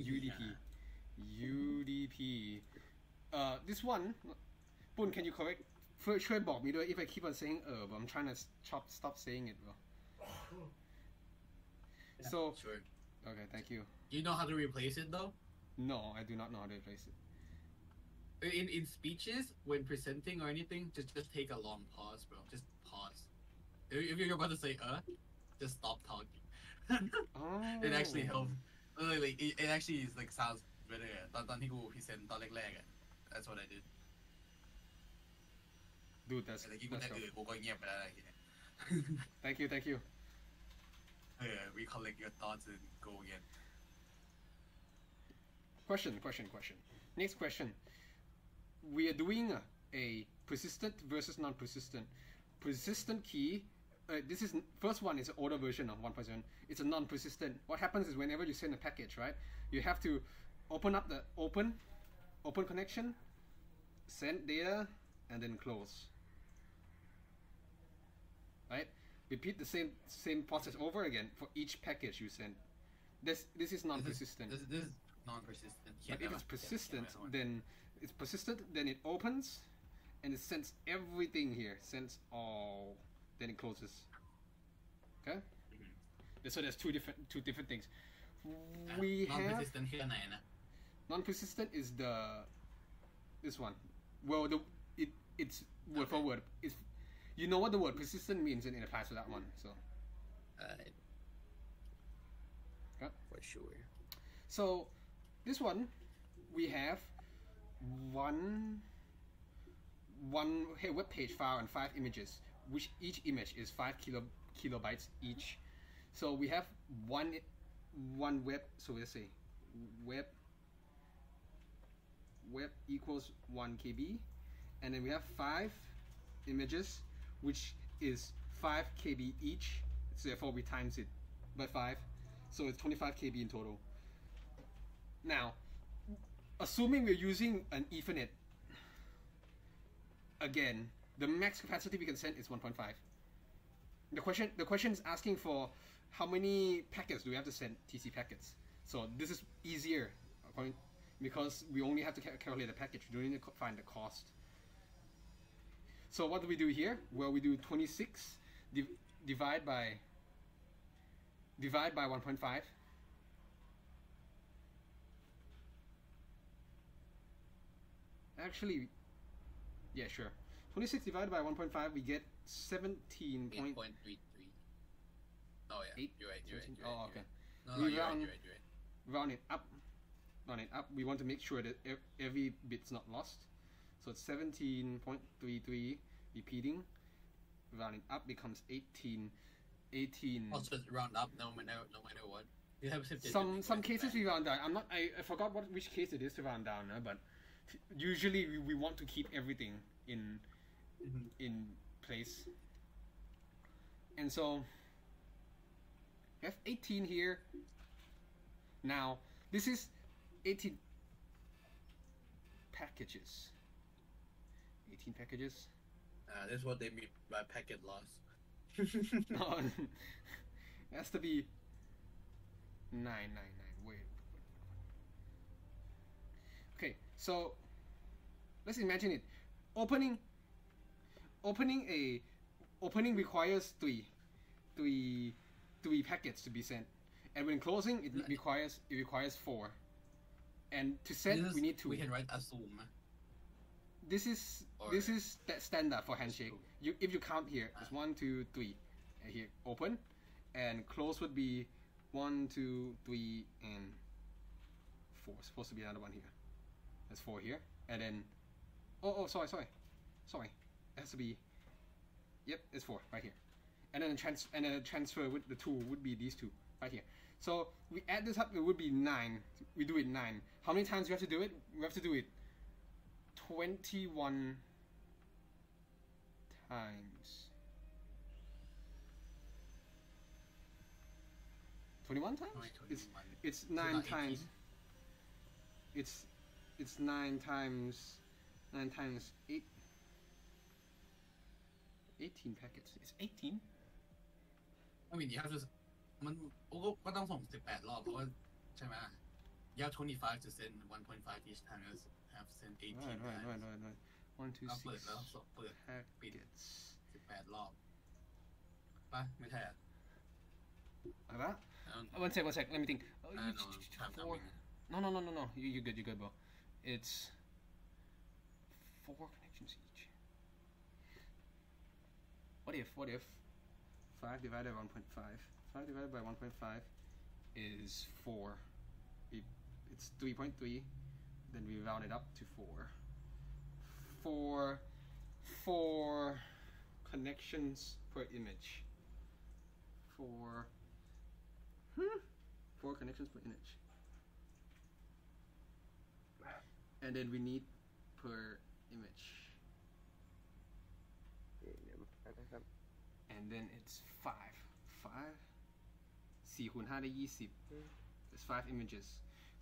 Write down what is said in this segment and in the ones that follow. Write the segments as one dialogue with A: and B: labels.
A: UDP. UDP. Uh, this one, Boon, can you correct? ช่วยบอกมีด้วย if I keep on saying uh, but I'm trying to stop stop saying it bro. So
B: Sure.
A: okay, thank you.
B: Do you know how to replace it though?
A: No, I do not know how to replace it.
B: In in speeches, when presenting or anything, just just take a long pause, bro. Just pause. If, if you're about to say uh, just stop talking.
A: Oh.
B: it actually helps. Literally, it, it actually is like sounds better. ตอนตอนที่กู present ตอนแรกๆอะ That's what I did.
A: Dude, that's,
B: แต่ตะกี้กู
A: that's
B: จะ
A: dope.
B: อือกูก็เงียบไปแล้วอะไรอย่างเงี้ย
A: Thank you, thank you.
B: เออ recollect your thoughts and go again.
A: Question, question, question. Next question. We are doing a, a persistent versus non-persistent. Persistent key. uh, this is first one is an older version of 1.7. It's a non-persistent. What happens is whenever you send a package, right? You have to open up the open, open connection, send data, and then close. Right? Repeat the same same process over again for each package you send. This this is non-persistent.
B: this, this is non-persistent.
A: But if it's persistent, then it's persistent, then it opens and it sends everything here, sends all, then it closes. Okay. Mm-hmm. So there's two different two different things. Uh-huh. We uh, have
B: non-persistent here, Naina.
A: Non-persistent is the this one. Well, the it it's word
B: okay.
A: for word. It's you know what the word persistent means, and it applies to that one. So.
B: Uh,
A: okay.
B: For sure.
A: So, this one, we have one one web page file and five images which each image is five kilo kilobytes each. So we have one one web. So let's say web web equals one KB, and then we have five images, which is five KB each. So therefore we times it by five, so it's 25 KB in total. Now, assuming we're using an Ethernet, again, the max capacity we can send is 1.5. The question the question is asking for how many packets do we have to send TC packets. So this is easier because we only have to ca- calculate the package. We don't need to find the cost. So what do we do here? Well, we do 26 div- divide by divide by 1.5 Actually, yeah, sure. 26 divided by 1.5, we get 17 point.
B: Oh yeah,
A: Eight-
B: you're right, you're right. You're
A: Oh,
B: right,
A: okay.
B: right. No, no,
A: We round-
B: right, right.
A: round it up, round it up. We want to make sure that every bit's not lost. So it's 17.33 repeating. Round it up becomes 18. 18.
B: Also round up no matter no matter what. You have
A: some some cases we round down. I'm not. I, I forgot what which case it is to round down, uh, but usually we, we want to keep everything in
B: Mhm.
A: in place. And so we have 18 here. Now this is 18 packages. 18 packages.
B: Uh, that's what they mean by packet loss.
A: No, it has to be nine nine nine. Wait. Okay, so let's imagine it. Opening opening a opening requires three three three packets to be sent. And when closing it requires it requires four. And to send we need two.
B: We can write assume.
A: This is
B: Or-
A: this is that standard for handshake. You if you count here, it's
B: Ah.
A: one, two, three. And here open, and close would be one, two, three, and four. Supposed to be another one here. There's four here, and then oh oh sorry sorry sorry. It has to be. Yep, it's four right here, and then the trans and then the transfer with the two would be these two right here. So we add this up, it would be nine. We do it nine. How many times we have to do it? We have to do it 21 times 21 times it's it's 9
B: not
A: times
B: 18?
A: it's it's 9 times 9 times 8 18 packets it's 18
B: I mean you have to มันโอ้ก็ก็ต้องส่ง 18 รอบเพราะว่าใช่ไหม you have 25 to send 1.5 each time. You have sent 18
A: right right
B: times.
A: right right right one two
B: เอาเปิด
A: six
B: แล้วสองเปิด
A: packets
B: 18 รอบปะไม่ใช่อ่ะ
A: like that
B: เอา
A: Uh, one sec one sec let me think Oh,
B: อ่า
A: you-
B: นอนทำ
A: four
B: ทำเอง
A: no no no no no you you good you good bro it's four connections each what if what if five divided by 1.5? 5 divided by one point five is four we, it's three point three then we round it up to 4. 4, 4 connections per image four hmm, four connections per image and then we need per image and then it's five five สี่คูณห้าได้ยี่สิบ It's five images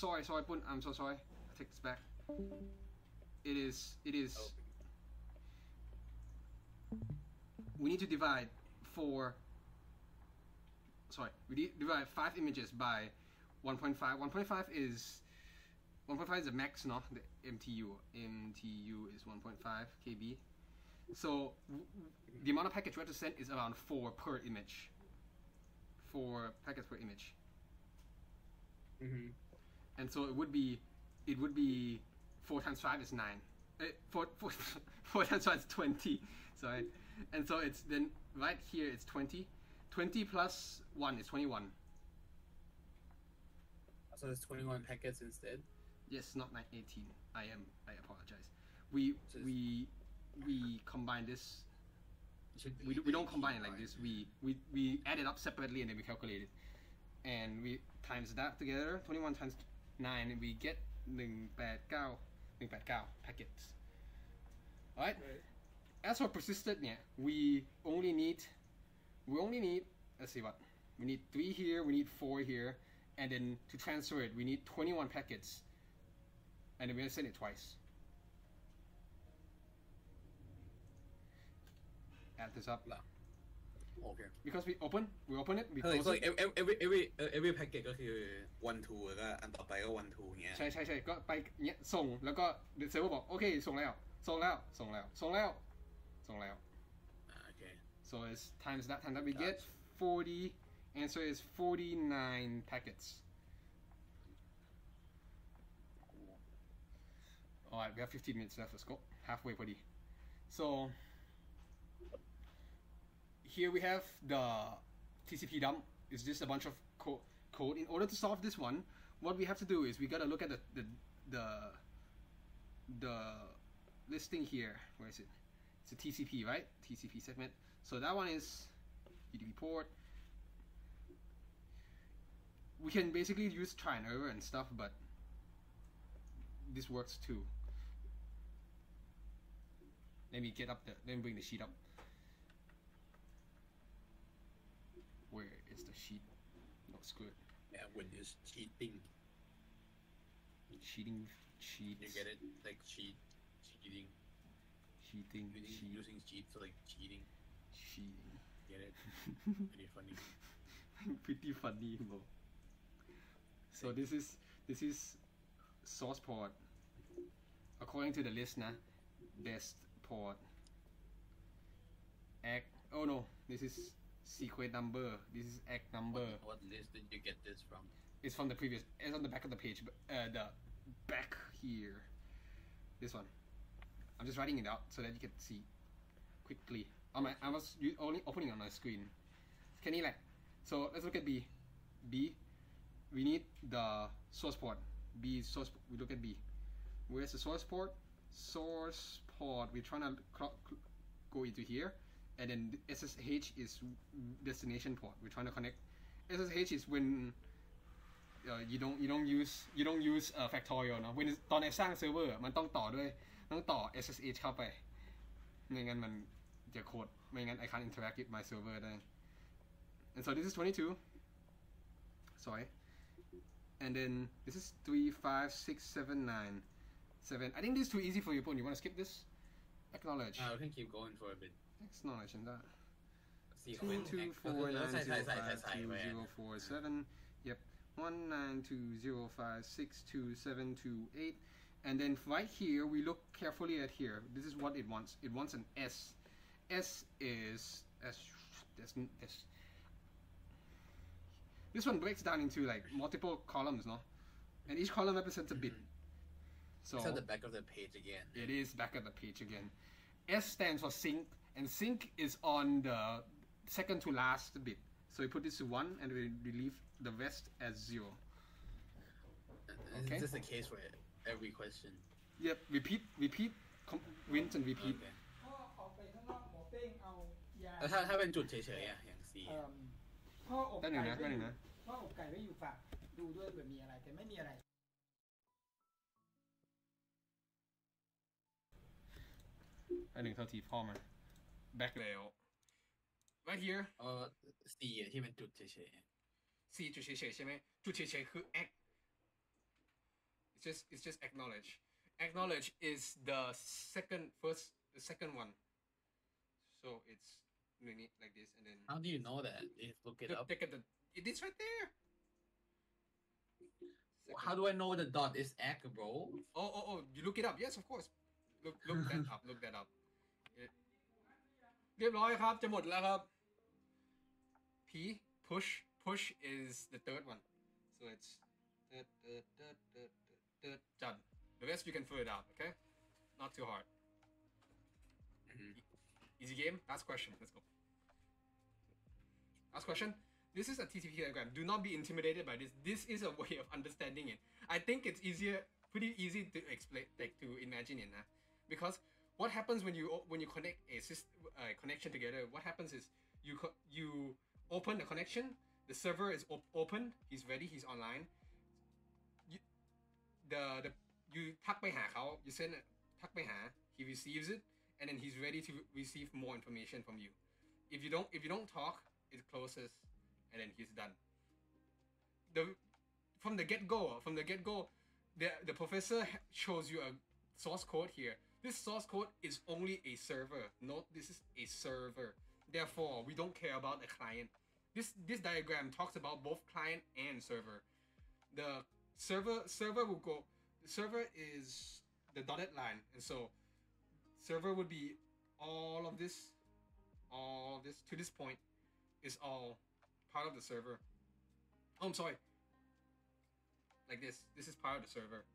A: sorry sorry ปุ่น I'm so sorry I take this back it is it is
B: Oh.
A: we need to divide four sorry we need divide five images by 1.5 1.5 is 1.5 is the max no the MTU MTU is 1.5 KB so the amount of packets we have to send is around four per image. Four packets per image.
C: Mm-hmm.
A: And so it would be, it would be four times five is nine. Uh, four, four, four times five is twenty. Sorry. And so it's then right here it's twenty. Twenty plus one is twenty-one.
C: So there's twenty-one packets instead.
A: Yes, not nine, eighteen. I am. I apologize. We we we combine this. We, we don't combine it like this. We, we we add it up separately and then we calculate it. And we times that together 21 times 9 and we get 189 189 packets. Alright? As for persistent yeah we only need we only need let's see what we need three here we need four here and then to transfer it we need 21 packets. And then we're gonna send it twice add this up
B: โอเค
A: because we open we open it we
C: เฮ้ย
A: close
C: ก็
A: it
C: every every every every packet ก็คือ one two แล้วก็อันต่อไปก็ one two เงี้ย
A: ใช่ใช่ใช่ก็ไปเนี้ยส่งแล้วก็เซิร์ฟเวอร์บอกโอเคส่งแล้วส่งแล้วส่งแล้วส่งแล้วส่งแล้ว
C: อ่าโอเค
A: so it's times that times that we get 40 answer is 49 packets alright we have 15 minutes left let's go halfway พอดี so here we have the TCP dump. It's just a bunch of co- code. In order to solve this one what we have to do is we gotta look at the the the, the listing here. Where is it? It's a TCP right? TCP segment. So that one is UDP port. We can basically use try and error and stuff but this works too. Let me get up the let me bring the sheet up where is the sheet? No screw it
C: yeah when you cheating.
A: Cheating cheat
C: you get it? Like cheat cheating.
A: Cheating
C: using,
A: cheat
C: using cheat for like cheating.
A: Cheating.
C: Get it? Pretty funny.
A: Pretty funny bro. So this is this is source port. According to the list nah best port. Act oh no this is sequence number. This is ack number.
B: What, what list did you get this from?
A: it's from the previous it's on the back of the page but uh, the back here. This one. I'm just writing it out so that you can see quickly. On my i was only opening on my screen. Can you like so let's look at b. B we need the source port. B source we look at b. Where's the source port? Source port we're trying to go into here and then the ssh is destination port we're trying to connect ssh is when uh, you don't you don't use you don't use uh, factorial เนอะ when ตอนในสร้างเซิร์ฟเวอร์มันต้องต่อด้วยต้องต่อ SSH เข้าไป ไม่งั้นมันจะโคตรไม่งั้น I can't interact with my server ได้ and so this is 22 sorry and then this is 3 5 6 7 9 7 I think this is too easy for you Pun. you want to skip this acknowledge
C: uh, we can keep going for a bit
A: acknowledge and that
C: สี่
A: two two four
C: แล้ว
A: nine
C: ใส่
A: zero
C: ใส่ใส่ใส่
A: five
C: ใส่
A: two
C: ไป
A: zero four seven. Yep. one nine two zero five six two seven two eight, and then right here we look carefully at here. This is what it wants. It wants an S. S is S. This, this, this one breaks down into like multiple columns, no? And each column represents a bit. So
B: It's at the back of the page again.
A: it is back at the page again. S stands for sync, and sync is on the second to last bit. So we put this to one, and we we leave the rest as zero. Okay.
B: Is this the case for every question?
A: Yep. Repeat, repeat, com- rinse and repeat.
B: Okay.
D: พ่อออกไปข้างนอกหมอเป้งเอายา
B: แล้วถ้าถ้าเป็นจุดเฉยๆอะอย่าง C
D: เอิ่มพ่ออบ
A: แป๊บหนึ
D: ไก่
A: งนะแป๊บหนึงนะ
D: พ่ออบไก่ไว้อยู่ฝากดูด้วยเผื่อมีอะไรแต่ไม่มีอะไร
A: อันหนึ่งเท่าทีพ่อมา back rail. Right here.
B: Uh, C ที่เป็นจุดเฉยๆ C
A: แบ็คแล้วมา
B: เฮียเออสี่ที่เป็นจุดเฉย
A: ๆสี่จุดเฉยๆใช่ไหม?จุดเฉยๆคือ ack. It's just it's just acknowledge. Acknowledge is the second first the second one. So it's doing it like this and then
B: how do you know that? If look it up.
A: look at the it is right there. Second.
B: how do I know the dot is ack bro?
A: Oh oh oh. You look it up. Yes of course. Look look that up. Look that up. เรียบร้อยครับ จะหมดแล้วครับ P push push is the third one. So it's done. The rest you can figure it out okay? Not too hard.
B: Mm-hmm.
A: Easy game? Last question. Let's go. Last question. This is a TCP diagram. Do not be intimidated by this. This is a way of understanding it. I think it's easier, pretty easy to explain, like to imagine it, nah? because what happens when you o- when you connect a system, uh, connection together what happens is you co- you open the connection the server is op- open he's ready he's online you, the the you ทักไปหาเขา you send a- ทักไปหา he receives it and then he's ready to receive more information from you if you don't if you don't talk it closes and then he's done the from the get-go from the get-go the the professor ha- shows you a source code here this source code is only a server. Note this is a server. Therefore we don't care about the client. This this diagram talks about both client and server. The server server will go the server is the dotted line. And so server would be all of this all of this to this point is all part of the server. Oh i'm sorry. Like this. This is part of the server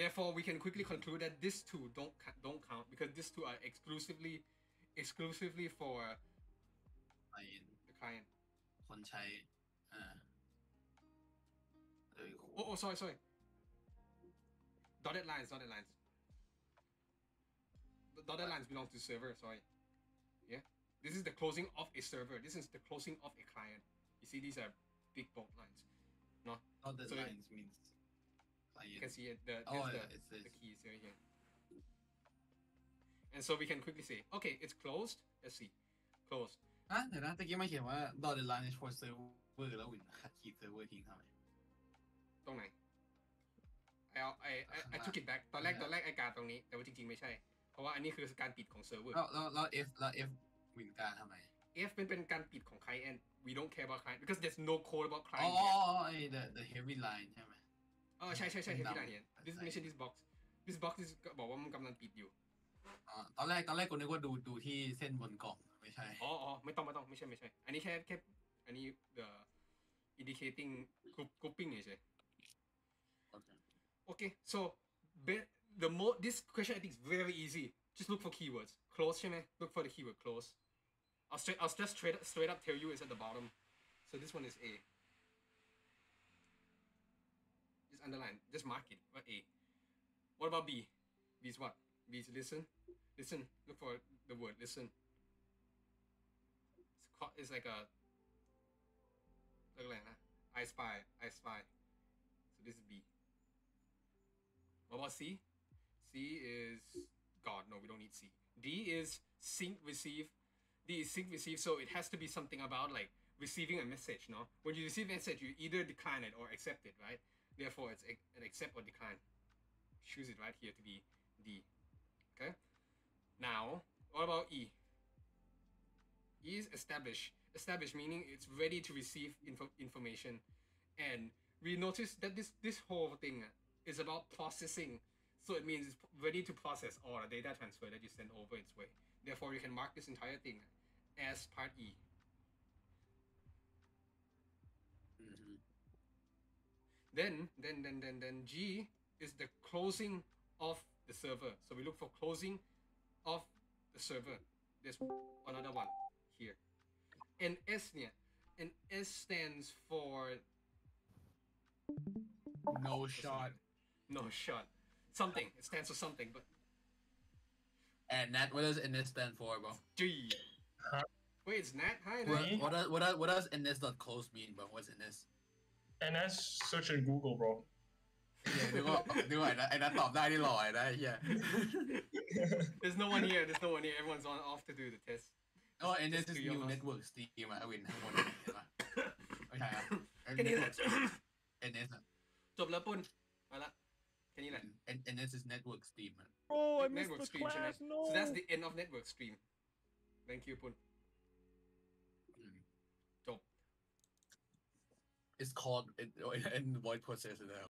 A: therefore we can quickly conclude that these two don't ca- don't count because these two are exclusively exclusively for
B: ไอ้
A: the client
B: คนใช้อ่าเออ
A: Oh, oh, sorry, sorry. Dotted lines, dotted lines. The dotted lines belong to server. Sorry. Yeah. This is the closing of a server. This is the closing of a client. You see, these are big bold lines.
B: not the
A: So-
B: lines means
A: You
B: client
A: can see it. The,
B: Oh,
A: there's
B: yeah,
A: the,
B: it's this.
A: the keys right here. And so we can quickly say, okay, it's closed. Let's see, closed.
B: อ่ะเดี๋ยวนะตะกี้มาเขียนว่า dotted line is for server แล้ววินขัดขีด server ทิ้งทำไม
A: ตรงไหน I I I, I took it back ตอนแรกตอนแรกไอการตรงนี้ แต่ว่าจริงๆไม่ใช่ เพราะว่าอันนี้คือการปิดของเซิร์ฟเวอร์
B: แล้วแล้วแล้ว F แล้ว F วินการทำไม
A: F เป็นเป็นการปิดของ client we don't care about client because there's no code about
B: อ๋อ
A: client
B: อ๋อ
A: yet
B: อ๋อไอ้ the the heavy line ใช่ไหม หม
A: เออใช่ใช่ใช่
B: เป็น
A: heavy
B: ดำ
A: line เห็น this
B: ใช่
A: ไม่ใช่ this box this box is ก็บอกว่ามันกำลังปิดอยู่
B: อ๋อตอนแรกตอนแรกกูนึกว่าดูดูที่เส้นบนกล่องไม่ใช่
A: อ๋ออ๋อไม่ต้องไม่ต้องไม่ใช่ไม่ใช่ อันนี้แค่แค่อันนี้ the indicating group grouping เฉย
B: โอเค
A: okay so be- the mo this question I think is very easy just look for keywords close ใช่ไหม look for the keyword close I'll straight I'll just straight straight up tell you it's at the bottom so this one is A underline just mark it what A. What about B? B is what? B is listen. Listen. Look for the word listen. It's, ca- it's like a look like that. I spy I spy. So this is B. What about C? C is God. No we don't need C. D is sync receive. D is sync receive. So it has to be something about like receiving a message no? When you receive a message you either decline it or accept it right therefore it's an accept or decline choose it right here to be D okay now what about E E is established. establish meaning it's ready to receive info- information and we notice that this this whole thing uh, is about processing. So it means it's ready to process all the data transfer that you send over its way. Therefore, you can mark this entire thing as part E. Then, then, then, then, then G is the closing of the server. So we look for closing of the server. There's another one here. And S yeah, and S stands for
B: No shot.
A: no shot. Something. It stands for something, but
B: And that what does NS stand for, bro?
A: G.
E: Huh?
A: Wait, it's Nat? Hi,
B: What,
A: Nat.
B: what does what does what does NS dot close mean, bro? What's NS?
E: and that's search in Google bro
B: เนี่ยนึกว่านึกว่าไอ้นะไอ้นัทตอบได้นี่หล่อไอ้นะไอ้เหี้ย
A: There's no one here. There's no one here. Everyone's on off to do the test.
B: ก็ NS is
A: Three
B: new
A: of us.
B: network stream อะวินข้างบนเห็นปะไม่ใช่อะ
A: แค่นี้แหละ
B: NS อะ
A: จบแล้วปุ่นมาละแค่นี้แหละ
B: N- NS is network stream อะ
F: Oh, I missed
A: network
F: the
A: stream ใช่ไหม
F: class. No.
A: So that's the end of network stream. Thank you ปุ่น
B: It's called in, in white pussy now.